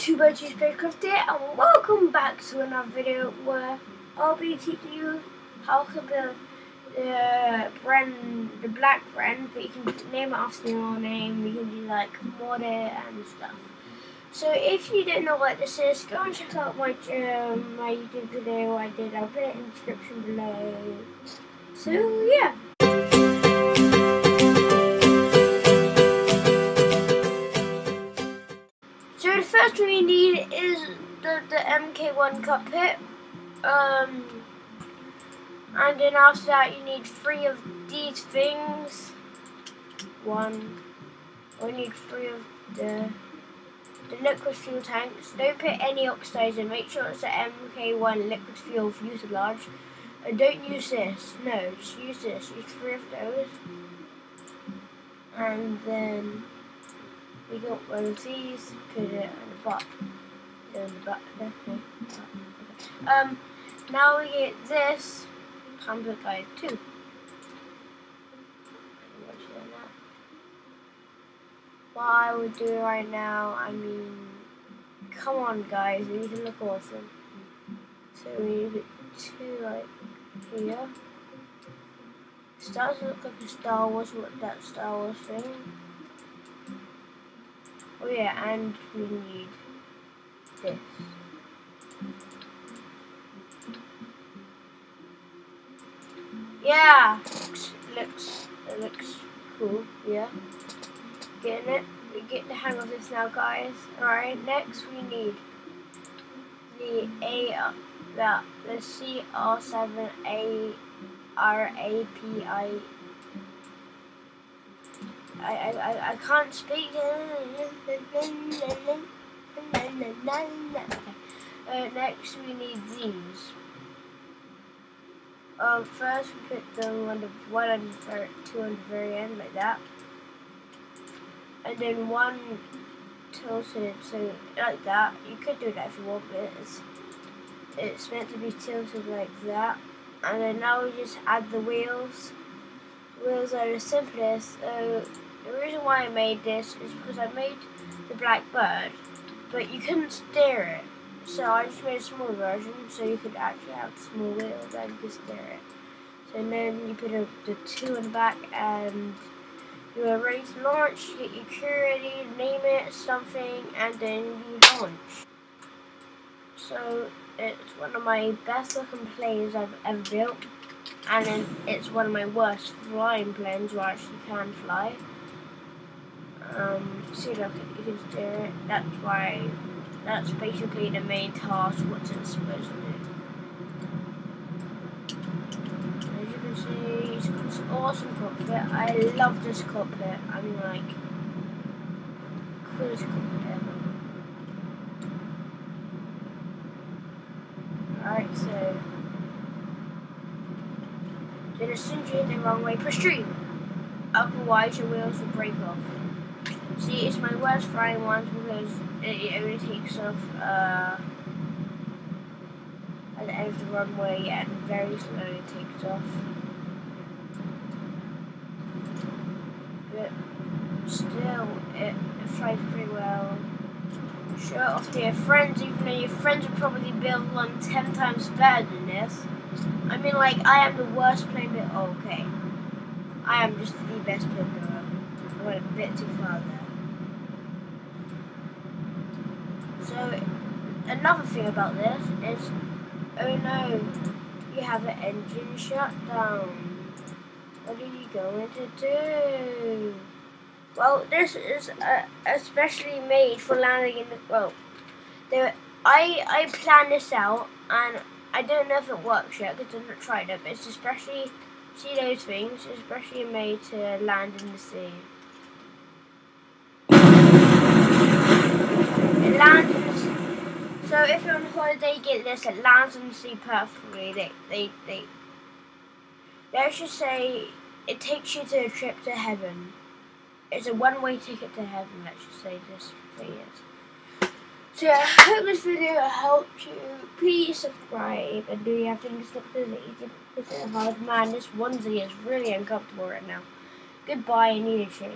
Two Budgies Barecraft here and welcome back to another video where I'll be teaching you how to build the brand, the black brand, but you can name it after your name, you can do like mod and stuff. So if you don't know what this is, go and check out my um, my YouTube video I did, I'll put it in the description below. So yeah. First thing we need is the, the MK1 cockpit. Um, and then after that you need three of these things. One. We need three of the the liquid fuel tanks. Don't put any oxidizer. Make sure it's the MK1 liquid fuel fuselage. And don't use this. No, just use this. Use three of those. And then we got one of these, put it on the back, in the back there. Um, now we get this, it by two. What I would do right now, I mean, come on guys, we need to look awesome. So we need it two like here. Starts to look like a Star Wars, what that Star Wars thing. Yeah, and we need this. Yeah, looks looks looks cool. Yeah, getting it. We get the hang of this now, guys. All right, next we need the A the the CR7 A R A P I I, I, can't speak. Uh, next, we need these. Um, first, we put them on the one on the two on the very end, like that, and then one tilted, so like that. You could do that if you want, but it's it's meant to be tilted like that. And then now we just add the wheels. wheels are the simplest. Uh, the reason why I made this is because I made the black bird, but you couldn't steer it. So I just made a small version so you could actually have small wheels and you could steer it. So and then you put a, the two in the back and you are ready to launch, get your crew ready, name it something, and then you launch. So it's one of my best looking planes I've ever built. And then it's one of my worst flying planes where I actually can fly. Um, see, look, you can steer it. That's why, that's basically the main task, what it's supposed to do. As you can see, it's got this awesome cockpit. I love this cockpit. I mean, like, coolest cockpit ever. Alright, so, then as soon as you hit the wrong way, push through. Otherwise, your wheels will break off. See, it's my worst flying ones because it, only takes off uh, at the end of the runway and very slowly takes off. But still, it, it flies pretty well. Show off to your friends, even though your friends would probably build one ten times better than this. I mean, like, I am the worst builder. Oh, okay. I am just the best builder. I went a bit too far there. So, another thing about this is, oh no, you have an engine shutdown. What are you going to do? Well, this is uh, especially made for landing in the, well, there, I, I planned this out, and I don't know if it works yet, because I've not tried it, but it's especially, see those things, especially made to land in the sea. It lands. So if you're on holiday, get this. It lands in the sea perfectly. They, they, they. Let's just say it takes you to a trip to heaven. It's a one-way ticket to heaven. Let's just say this for years. So I hope this video helped you. Please subscribe and do you have things look as easy because it's hard. Man, this onesie is really uncomfortable right now. Goodbye, I need a shave.